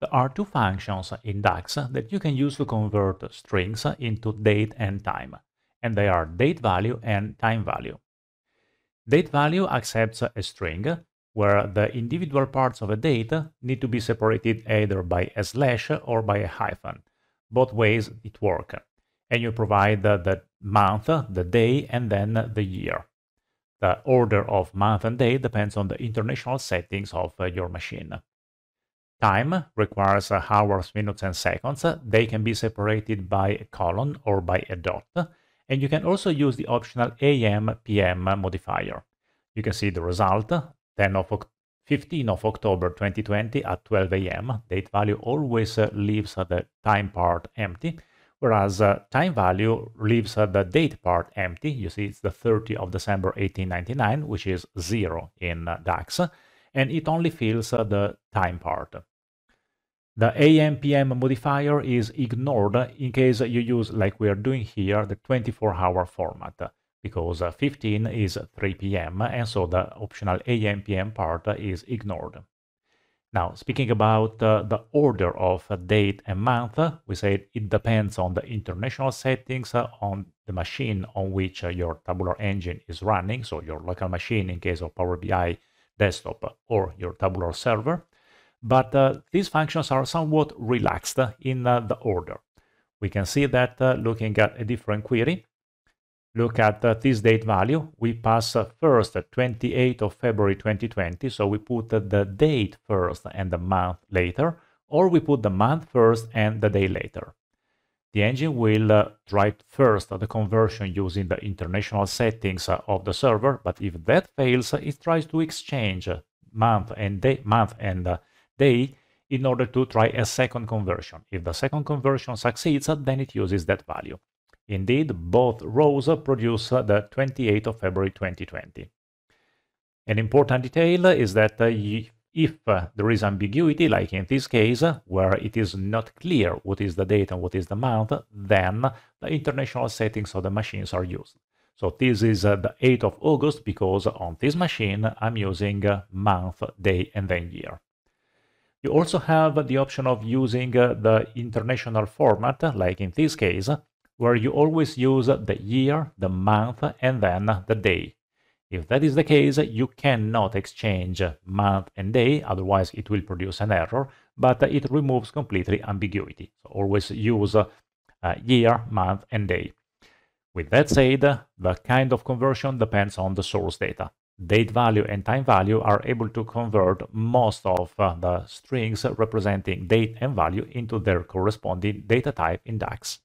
There are two functions in DAX that you can use to convert strings into date and time, and they are date value and time value. Date value accepts a string where the individual parts of a date need to be separated either by a slash or by a hyphen. Both ways it works. And you provide the month, the day, and then the year. The order of month and day depends on the international settings of uh, your machine. Time requires hours, minutes, and seconds. They can be separated by a colon or by a dot. And you can also use the optional AM PM modifier. You can see the result, 10 of 15 of October 2020 at 12 a.m. Date value always leaves the time part empty, whereas uh, time value leaves the date part empty. You see it's the 30 of December 1899, which is zero in uh, DAX and it only fills uh, the time part. The AM-PM modifier is ignored in case you use, like we are doing here, the 24-hour format, because uh, 15 is 3 p.m., and so the optional AM-PM part is ignored. Now, speaking about uh, the order of date and month, we said it depends on the international settings uh, on the machine on which uh, your tabular engine is running, so your local machine in case of Power BI desktop or your tabular server. But uh, these functions are somewhat relaxed in uh, the order. We can see that uh, looking at a different query. Look at uh, this date value. We pass uh, first 28th of February 2020. So we put the date first and the month later, or we put the month first and the day later. The engine will uh, try first the conversion using the international settings uh, of the server, but if that fails, it tries to exchange month and day, month and uh, day in order to try a second conversion. If the second conversion succeeds, then it uses that value. Indeed, both rows produce the 28th of February 2020. An important detail is that if uh, there is ambiguity, like in this case, where it is not clear what is the date and what is the month, then the international settings of the machines are used. So this is uh, the 8th of August because on this machine I'm using uh, month, day, and then year. You also have the option of using the international format, like in this case, where you always use the year, the month, and then the day. If that is the case, you cannot exchange month and day, otherwise it will produce an error, but it removes completely ambiguity. So always use uh, year, month, and day. With that said, the kind of conversion depends on the source data. Date value and time value are able to convert most of uh, the strings representing date and value into their corresponding data type in DAX.